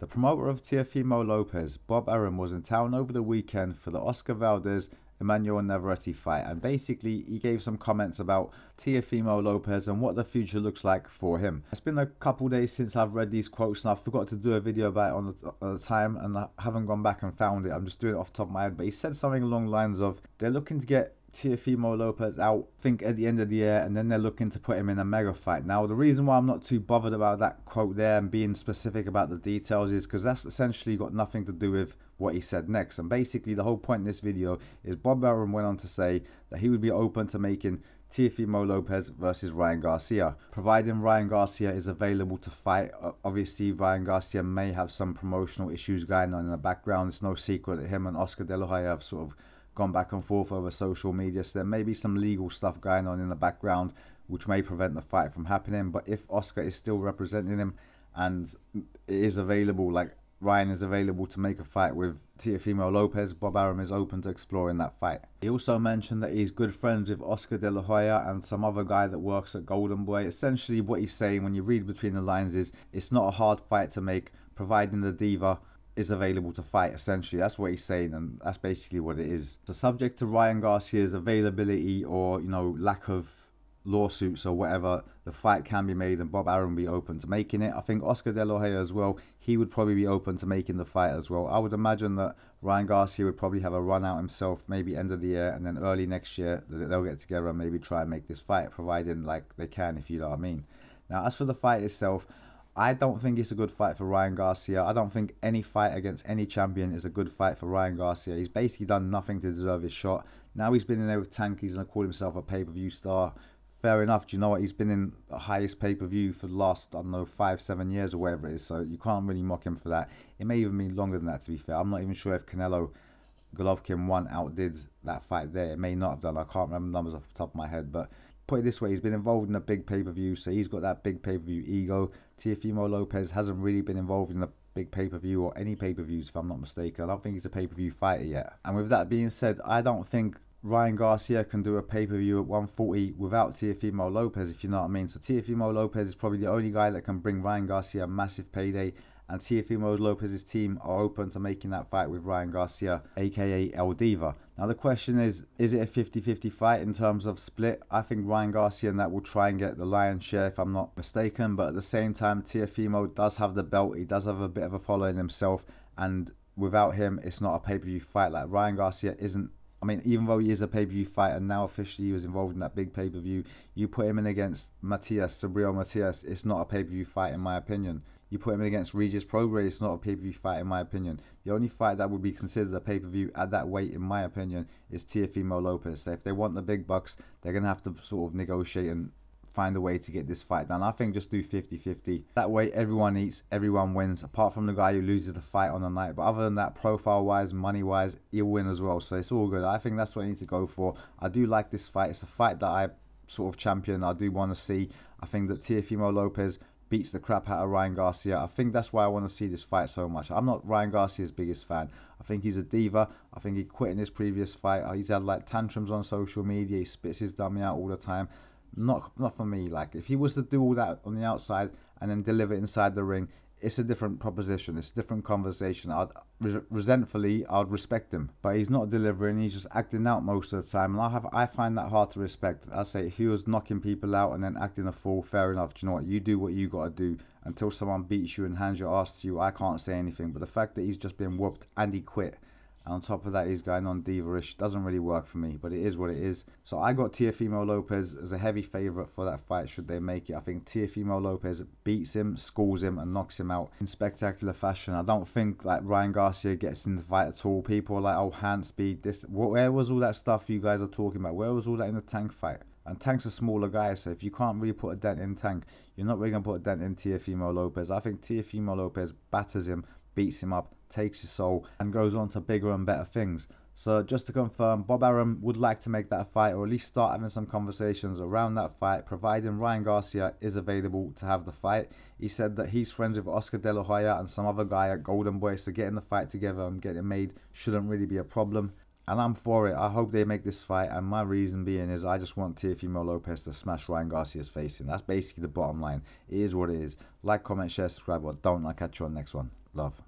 The promoter of Teofimo Lopez, Bob Arum, was in town over the weekend for the Oscar Valdez Emmanuel Navarrete fight and basically he gave some comments about Teofimo Lopez and what the future looks like for him. It's been a couple days since I've read these quotes and I forgot to do a video about it on the, on the time and I haven't gone back and found it. I'm just doing it off the top of my head but he said something along the lines of they're looking to get Teofimo Lopez out, I think at the end of the year, and then they're looking to put him in a mega fight. Now, the reason why I'm not too bothered about that quote there and being specific about the details is because that's essentially got nothing to do with what he said next. And basically, the whole point in this video is Bob Arum went on to say that he would be open to making Teofimo Lopez versus Ryan Garcia, providing Ryan Garcia is available to fight. Obviously, Ryan Garcia may have some promotional issues going on in the background. It's no secret that him and Oscar De La Hoya have sort of gone back and forth over social media. So there may be some legal stuff going on in the background which may prevent the fight from happening. But if Oscar is still representing him and it is available, like Ryan is available to make a fight with Teofimo Lopez, Bob Arum is open to exploring that fight. He also mentioned that he's good friends with Oscar De La Hoya and some other guy that works at Golden Boy. Essentially what he's saying when you read between the lines is it's not a hard fight to make providing the diva is available to fight essentially. That's what he's saying and that's basically what it is. So subject to ryan garcia's availability or you know lack of lawsuits or whatever the fight can be made and bob arum be open to making it. I think oscar de la hoya as well he would probably be open to making the fight as well. I would imagine that ryan garcia would probably have a run out himself maybe end of the year and then early next year they'll get together and maybe try and make this fight providing like they can if you know what i mean. Now as for the fight itself I don't think it's a good fight for Ryan Garcia. I don't think any fight against any champion is a good fight for Ryan Garcia. He's basically done nothing to deserve his shot. Now he's been in there with Tank. and to himself a pay-per-view star. Fair enough. Do you know what? He's been in the highest pay-per-view for the last, I don't know, five, seven years or whatever it is. So you can't really mock him for that. It may even be longer than that, to be fair. I'm not even sure if Canelo Golovkin 1 outdid that fight there. It may not have done. I can't remember the numbers off the top of my head. But put it this way, he's been involved in a big pay-per-view, so he's got that big pay-per-view ego. Teofimo Lopez hasn't really been involved in a big pay-per-view or any pay-per-views, if I'm not mistaken. I don't think he's a pay-per-view fighter yet. And with that being said, I don't think Ryan Garcia can do a pay-per-view at 140 without Teofimo Lopez, if you know what I mean. So Teofimo Lopez is probably the only guy that can bring Ryan Garcia a massive payday and Teofimo Lopez's team are open to making that fight with Ryan Garcia, aka El Diva. Now the question is, is it a 50-50 fight in terms of split? I think Ryan Garcia and that will try and get the lion's share if I'm not mistaken, but at the same time Teofimo does have the belt, he does have a bit of a following himself, and without him it's not a pay-per-view fight. Like Ryan Garcia isn't I mean, even though he is a pay-per-view fighter, and now officially he was involved in that big pay-per-view, you put him in against Matias, Subriel Matias, it's not a pay-per-view fight in my opinion. You put him against Regis Prograis, it's not a pay-per-view fight in my opinion. The only fight that would be considered a pay-per-view at that weight, in my opinion, is Teofimo Lopez. So if they want the big bucks, they're going to have to sort of negotiate and find a way to get this fight done. I think just do 50-50. That way everyone eats, everyone wins, apart from the guy who loses the fight on the night. But other than that, profile-wise, money-wise, he'll win as well. So it's all good. I think that's what I need to go for. I do like this fight. It's a fight that I sort of champion. I do want to see. I think that Teofimo Lopez beats the crap out of Ryan Garcia. I think that's why I want to see this fight so much. I'm not Ryan Garcia's biggest fan. I think he's a diva. I think he quit in his previous fight. Uh, he's had like tantrums on social media. He spits his dummy out all the time not not for me. Like if he was to do all that on the outside and then deliver inside the ring, it's a different proposition. It's a different conversation. I'd resentfully, I'd respect him, but he's not delivering. He's just acting out most of the time, and I have I find that hard to respect. I say if he was knocking people out and then acting a fool, fair enough. Do you know what? You do what you got to do until someone beats you and hands your ass to you. I can't say anything. But the fact that he's just been whooped and he quit and on top of that, he's going on diva-ish. Doesn't really work for me, but it is what it is. So I got Teofimo Lopez as a heavy favourite for that fight should they make it. I think Teofimo Lopez beats him, schools him, and knocks him out in spectacular fashion. I don't think like Ryan Garcia gets in the fight at all. People are like, oh, hand speed, this. Where was all that stuff you guys are talking about? Where was all that in the tank fight? And Tank's a smaller guy, so if you can't really put a dent in Tank, you're not really going to put a dent in Teofimo Lopez. I think Teofimo Lopez batters him, beats him up, takes his soul, and goes on to bigger and better things. So just to confirm, Bob Arum would like to make that fight, or at least start having some conversations around that fight, providing Ryan Garcia is available to have the fight. He said that he's friends with Oscar De La Hoya and some other guy at Golden Boy, so getting the fight together and getting made shouldn't really be a problem. And I'm for it. I hope they make this fight. And my reason being is I just want Teofimo Lopez to smash Ryan Garcia's face in. That's basically the bottom line. It is what it is. Like, comment, share, subscribe, or don't. I'll catch you on next one. Love.